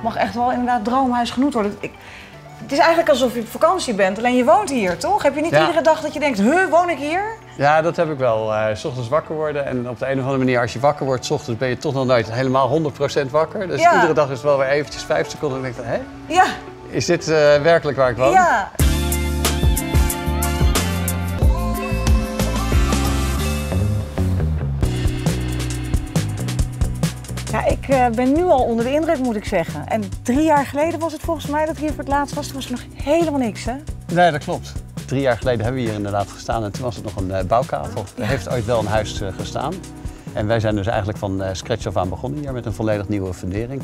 Het mag echt wel inderdaad droomhuis genoemd worden. Ik, het is eigenlijk alsof je op vakantie bent, alleen je woont hier, toch? Heb je niet Ja. iedere dag dat je denkt, huh, woon ik hier? Ja, dat heb ik wel. eh, s ochtends wakker worden en op de een of andere manier, als je wakker wordt, s ochtends ben je toch nog nooit helemaal 100% wakker. Dus Ja. iedere dag is het wel weer eventjes vijf seconden en denk ik, hé, Ja, is dit eh, werkelijk waar ik woon? ja. Ben nu al onder de indruk, moet ik zeggen. En drie jaar geleden was het volgens mij dat hier voor het laatst was. Toen was er nog helemaal niks, hè? Nee, dat klopt. Drie jaar geleden hebben we hier inderdaad gestaan en toen was het nog een eh, bouwkavel. Er heeft ooit wel een huis eh, gestaan. En wij zijn dus eigenlijk van eh, scratch af aan begonnen hier met een volledig nieuwe fundering.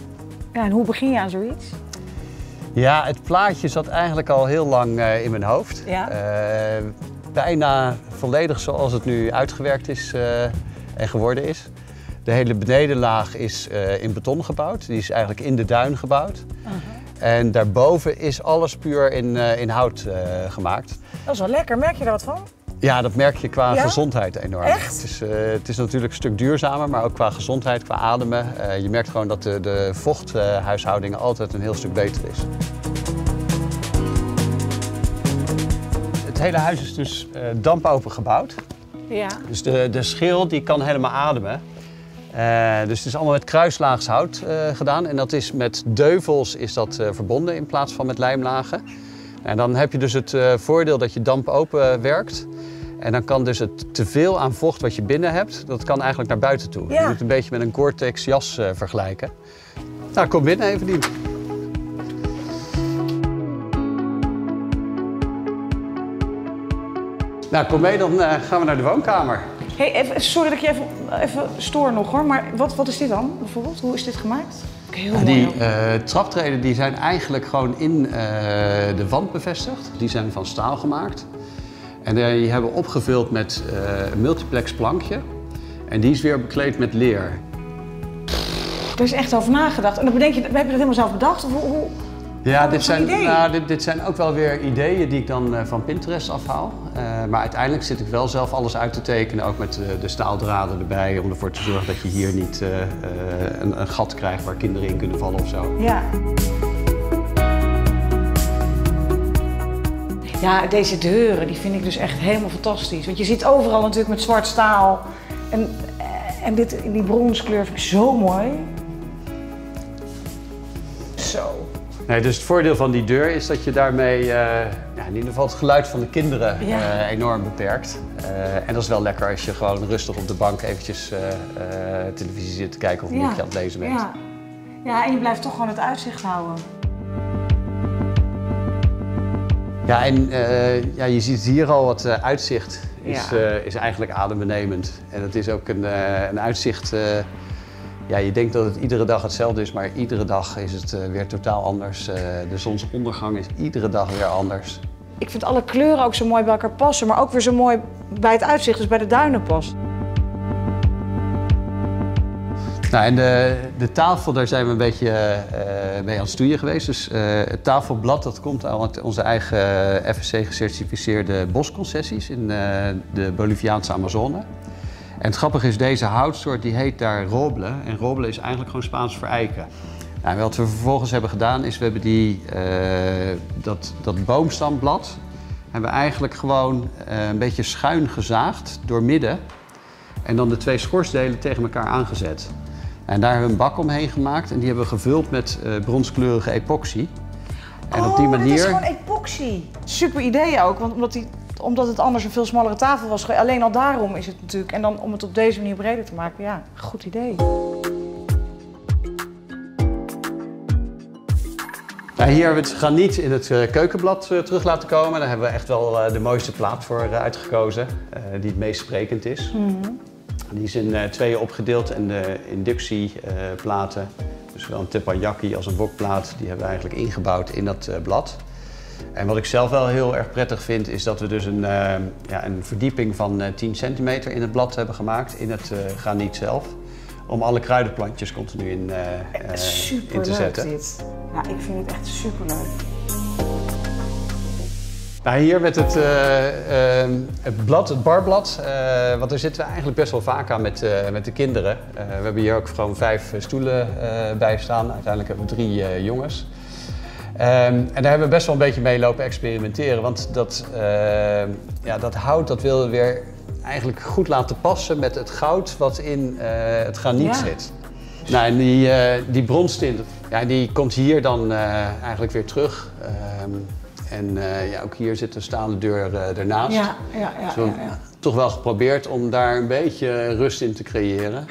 Ja, en hoe begin je aan zoiets? Ja, het plaatje zat eigenlijk al heel lang eh, in mijn hoofd. Ja. Eh, bijna volledig zoals het nu uitgewerkt is eh, en geworden is. De hele benedenlaag is eh, in beton gebouwd. Die is eigenlijk in de duin gebouwd. En daarboven is alles puur in, eh, in hout eh, gemaakt. Dat is wel lekker. Merk je er wat van? Ja, dat merk je qua Ja? gezondheid enorm. Echt? Het is, het is natuurlijk een stuk duurzamer, maar ook qua gezondheid, qua ademen. Je merkt gewoon dat de, de vochthuishouding altijd een heel stuk beter is. Het hele huis is dus dampopen gebouwd. Ja. Dus de, de schil die kan helemaal ademen. Eh, dus het is allemaal met kruislaagshout eh, gedaan. En dat is met deuvels is dat, eh, verbonden in plaats van met lijmlagen. En dan heb je dus het voordeel dat je dampopen werkt. En dan kan dus het teveel aan vocht wat je binnen hebt, dat kan eigenlijk naar buiten toe. Ja. Je moet het een beetje met een Gore-Tex jas vergelijken. Nou, kom binnen even, Dien. Nou, kom mee, dan gaan we naar de woonkamer. Hey, even, sorry dat ik je even, even stoor nog hoor, maar wat, wat is dit dan bijvoorbeeld? Hoe is dit gemaakt? Heel mooi. Die eh, traptreden die zijn eigenlijk gewoon in eh, de wand bevestigd. Die zijn van staal gemaakt. En eh, die hebben we opgevuld met eh, een multiplex plankje. En die is weer bekleed met leer. Er is echt over nagedacht. En dan bedenk je, heb je dat helemaal zelf bedacht? Of hoe, hoe- Ja, dit zijn, nou, dit, dit zijn ook wel weer ideeën die ik dan eh, van Pinterest afhaal. Eh, maar uiteindelijk zit ik wel zelf alles uit te tekenen, ook met eh, de staaldraden erbij, om ervoor te zorgen dat je hier niet eh, een, een gat krijgt waar kinderen in kunnen vallen of zo. Ja. Ja, deze deuren die vind ik dus echt helemaal fantastisch. Want je ziet overal natuurlijk met zwart staal. En, en dit die bronskleur vind ik zo mooi. Zo. Nee, dus het voordeel van die deur is dat je daarmee eh, ja, in ieder geval het geluid van de kinderen Ja. eh, enorm beperkt. Eh, en dat is wel lekker als je gewoon rustig op de bank eventjes televisie zit te kijken of een boekje aan het lezen bent. Ja. ja, en je blijft toch gewoon het uitzicht houden. Ja, en ja, je ziet hier al eh, uitzicht is, Ja. is eigenlijk adembenemend. En het is ook een, een uitzicht. Ja, je denkt dat het iedere dag hetzelfde is, maar iedere dag is het eh, weer totaal anders. Eh, de zonsondergang is iedere dag weer anders. Ik vind alle kleuren ook zo mooi bij elkaar passen, maar ook weer zo mooi bij het uitzicht, dus bij de duinen past. Nou, en de, de tafel, daar zijn we een beetje eh, mee aan het stoeien geweest. Dus het tafelblad, dat komt uit onze eigen FSC-gecertificeerde bosconcessies in de Boliviaanse Amazone. En het grappige is, deze houtsoort die heet daar roble. En roble is eigenlijk gewoon Spaans voor eiken. Nou, en wat we vervolgens hebben gedaan, is we hebben die, eh, dat, dat boomstamblad hebben we eigenlijk gewoon eh, een beetje schuin gezaagd door midden. En dan de twee schorsdelen tegen elkaar aangezet. En daar hebben we een bak omheen gemaakt en die hebben we gevuld met eh, bronskleurige epoxy. En op die oh, manier. dit is gewoon epoxy. Super idee ook, want omdat, die, omdat het anders een veel smallere tafel was. Alleen al daarom is het natuurlijk. En dan om het op deze manier breder te maken, ja, goed idee. Nou, hier hebben we het graniet in het eh, keukenblad eh, terug laten komen. Daar hebben we echt wel eh, de mooiste plaat voor uitgekozen, die het meest sprekend is. Die is in tweeën opgedeeld en de inductieplaten, dus zowel een teppanyaki als een wokplaat, die hebben we eigenlijk ingebouwd in dat blad. En wat ik zelf wel heel erg prettig vind, is dat we dus een, eh, ja, een verdieping van eh, 10 centimeter in het blad hebben gemaakt, in het eh, graniet zelf. Om alle kruidenplantjes continu in, eh, eh, super in te leuk zetten. dit. Ja, ik vind het echt super leuk. Nou, hier met het, uh, uh, het blad, het barblad, uh, want daar zitten we eigenlijk best wel vaak aan met, met de kinderen. we hebben hier ook gewoon vijf stoelen bij staan. Uiteindelijk hebben we drie jongens. Um, en daar hebben we best wel een beetje mee lopen experimenteren. Want dat, ja, dat hout dat willen we weer eigenlijk goed laten passen met het goud wat in het graniet ja. zit. Nou, en die, die bronstin, ja, die komt hier dan eigenlijk weer terug. Um, en uh, ja, ook hier zit een staande deur uh, ernaast. Ja, ja, ja, dus ja, ja, Toch wel geprobeerd om daar een beetje rust in te creëren.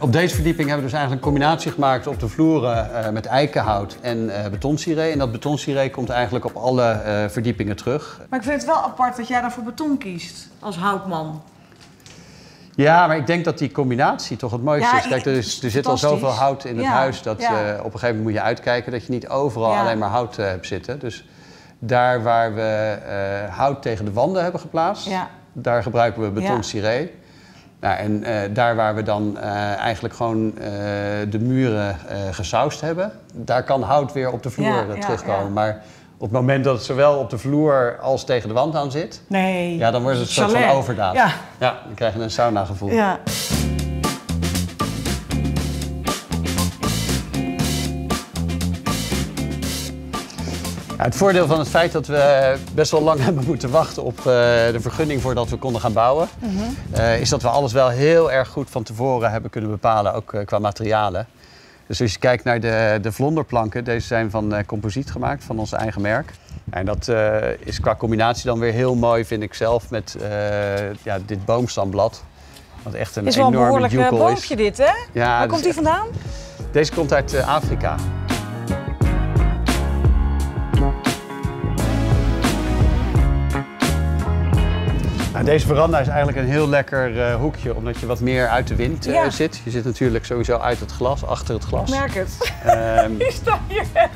Op deze verdieping hebben we dus eigenlijk een combinatie gemaakt op de vloeren uh, met eikenhout en uh, betonsiree. En dat betonsiree komt eigenlijk op alle uh, verdiepingen terug. Maar ik vind het wel apart dat jij daarvoor beton kiest als houtman. Ja, maar ik denk dat die combinatie toch het mooiste is. Kijk, er, is, er zit al zoveel hout in het huis dat ja. op een gegeven moment moet je uitkijken dat je niet overal alleen maar hout hebt zitten. Dus daar waar we hout tegen de wanden hebben geplaatst, daar gebruiken we beton ciree. Nou, en daar waar we dan eigenlijk gewoon de muren gesausd hebben, daar kan hout weer op de vloer terugkomen. Maar op het moment dat het zowel op de vloer als tegen de wand aan zit, nee. ja, dan wordt het een soort van overdaad. Ja. ja, dan krijg je een sauna gevoel. Ja. Het voordeel van het feit dat we best wel lang hebben moeten wachten op uh, de vergunning voordat we konden gaan bouwen, mm -hmm. uh, is dat we alles wel heel erg goed van tevoren hebben kunnen bepalen, ook uh, qua materialen. Dus als je kijkt naar de, de vlonderplanken, deze zijn van composiet gemaakt, van ons eigen merk. En dat is qua combinatie dan weer heel mooi, vind ik zelf, met ja, dit boomstamblad. Wat echt een is wel een behoorlijk boompje dit, hè? Ja, Waar komt die vandaan? Deze komt uit Afrika. Nou, deze veranda is eigenlijk een heel lekker uh, hoekje, omdat je wat meer uit de wind uh, ja. zit. Je zit natuurlijk sowieso uit het glas, achter het glas. Ik merk het. Um... je staat hier echt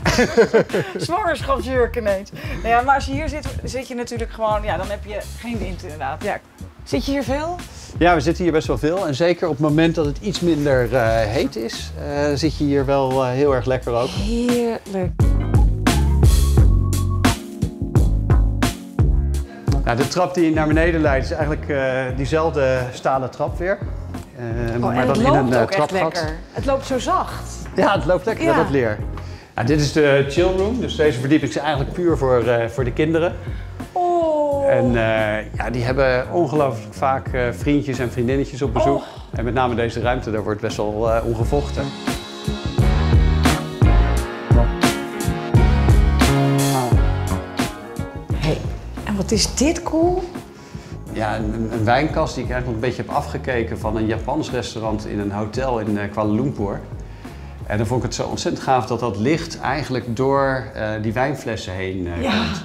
zwangerschapsjurk ineens. Nou ja, maar als je hier zit, zit je natuurlijk gewoon, ja, dan heb je geen wind inderdaad. Ja. Zit je hier veel? Ja, we zitten hier best wel veel. En zeker op het moment dat het iets minder uh, heet is, zit je hier wel heel erg lekker ook. Heerlijk. Nou, de trap die naar beneden leidt is eigenlijk uh, diezelfde stalen trap weer. Uh, oh, maar dan in een uh, trapgat. Het loopt zo zacht. Ja, het loopt lekker ja. met dat leer. Nou, dit is de chill room, dus deze verdieping is eigenlijk puur voor, voor de kinderen. Oh. En ja, die hebben ongelooflijk vaak vriendjes en vriendinnetjes op bezoek. Oh. En met name deze ruimte, daar wordt best wel ongevochten. Wat is dit cool? Ja, een, een, wijnkast die ik eigenlijk een beetje heb afgekeken van een Japans restaurant in een hotel in uh, Kuala Lumpur. En dan vond ik het zo ontzettend gaaf dat dat licht eigenlijk door uh, die wijnflessen heen uh, ja. komt.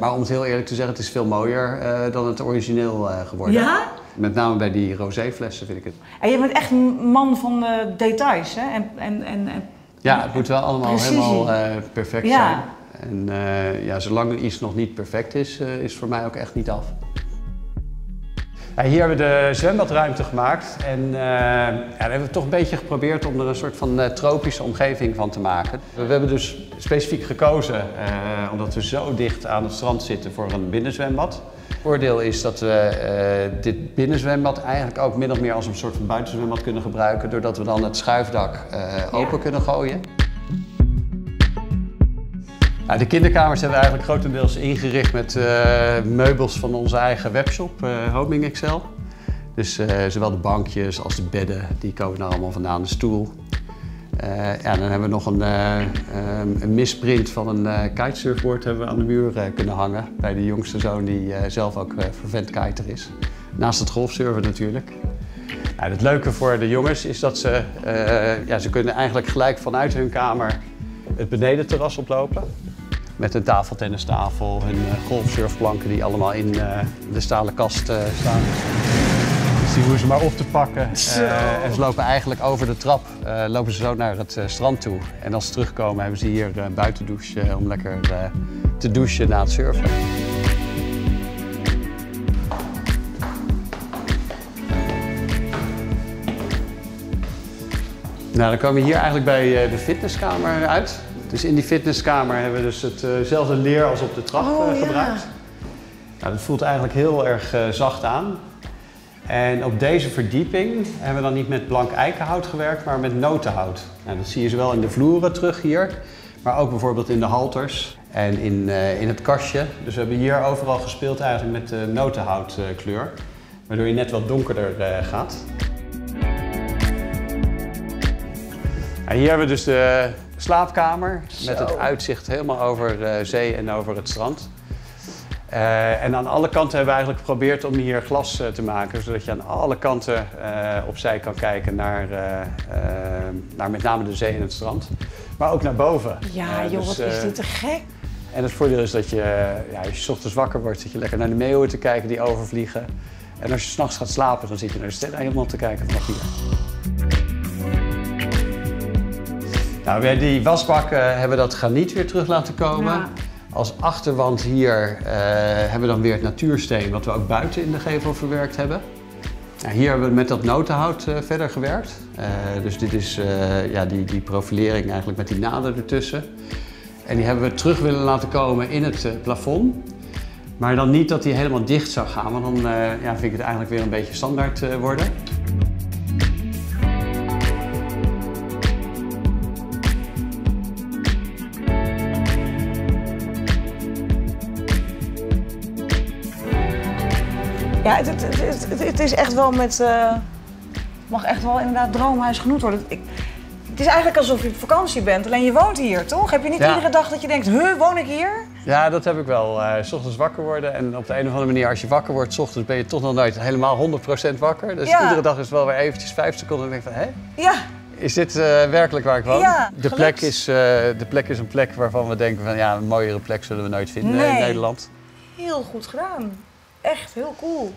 maar om het heel eerlijk te zeggen, het is veel mooier dan het origineel geworden. Ja? Met name bij die roséflessen vind ik het. En je bent echt een man van details, hè? En, en, en, ja, het moet wel allemaal helemaal perfect ja. zijn. En uh, ja, zolang iets nog niet perfect is, uh, is voor mij ook echt niet af. Ja, hier hebben we de zwembadruimte gemaakt en uh, ja, daar hebben we toch een beetje geprobeerd om er een soort van tropische omgeving van te maken. We, we hebben dus specifiek gekozen, omdat we zo dicht aan het strand zitten, voor een binnenzwembad. Het voordeel is dat we dit binnenzwembad eigenlijk ook min of meer als een soort van buitenzwembad kunnen gebruiken, doordat we dan het schuifdak open kunnen gooien. Nou, de kinderkamers hebben we eigenlijk grotendeels ingericht met uh, meubels van onze eigen webshop, uh, Homing Excel. Dus uh, zowel de bankjes als de bedden, die komen daar allemaal vandaan, de stoel. ja, dan hebben we nog een, een misprint van een kitesurfboard hebben we aan de muur kunnen hangen. Bij de jongste zoon die zelf ook vervent kiter is. Naast het golfsurfen natuurlijk. Nou, het leuke voor de jongens is dat ze, ja, ze kunnen eigenlijk gelijk vanuit hun kamer het benedenterras oplopen. Met een tafeltennistafel en uh, golfsurfplanken die allemaal in uh, de stalen kast uh, staan. Dus die hoeven ze maar op te pakken. en ze lopen eigenlijk over de trap lopen ze zo naar het strand toe. En als ze terugkomen hebben ze hier een buitendouche om lekker te douchen na het surfen. Nou, dan komen we hier eigenlijk bij de fitnesskamer uit. Dus in die fitnesskamer hebben we dus hetzelfde leer als op de trap Oh, ja. gebruikt. Nou, dat voelt eigenlijk heel erg eh, zacht aan. En op deze verdieping hebben we dan niet met blank eikenhout gewerkt, maar met notenhout. Nou, dat zie je zowel in de vloeren terug hier, maar ook bijvoorbeeld in de halters en in, eh, in het kastje. Dus we hebben hier overal gespeeld eigenlijk met de notenhoutkleur, waardoor je net wat donkerder eh, gaat. En hier hebben we dus de slaapkamer met het uitzicht helemaal over eh, zee en over het strand. Eh, en aan alle kanten hebben we eigenlijk geprobeerd om hier glas eh, te maken, zodat je aan alle kanten eh, opzij kan kijken naar, naar met name de zee en het strand. Maar ook naar boven. Ja, joh, dus, wat is dit te gek. En het voordeel is dat je, ja, als je 's ochtends wakker wordt, zit je lekker naar de meeuwen te kijken die overvliegen. En als je s'nachts gaat slapen, dan zit je naar de sterren helemaal te kijken vanaf hier. Nou, bij die wasbak eh, hebben we dat graniet weer terug laten komen. Ja. Als achterwand hier eh, hebben we dan weer het natuursteen, wat we ook buiten in de gevel verwerkt hebben. Nou, hier hebben we met dat notenhout eh, verder gewerkt. Dus dit is ja, die, die profilering eigenlijk met die naden ertussen. En die hebben we terug willen laten komen in het plafond. Maar dan niet dat die helemaal dicht zou gaan, want dan ja, vind ik het eigenlijk weer een beetje standaard worden. Ja, het, het, het, het- het is echt wel met... het mag echt wel inderdaad droomhuis genoemd worden. Ik, het is eigenlijk alsof je op vakantie bent, alleen je woont hier, toch? Heb je niet Ja. iedere dag dat je denkt, huh, woon ik hier? Ja, dat heb ik wel. Eh, s ochtends wakker worden en op de een of andere manier, als je wakker wordt, s ochtends ben je toch nog nooit helemaal 100% wakker. Dus Ja. iedere dag is wel weer eventjes vijf seconden en denk van, hé, Ja, is dit eh, werkelijk waar ik woon? Ja, de, gelukt. plek is, eh, de plek is een plek waarvan we denken van, ja, een mooiere plek zullen we nooit vinden in. Nederland. heel goed gedaan. Echt heel cool.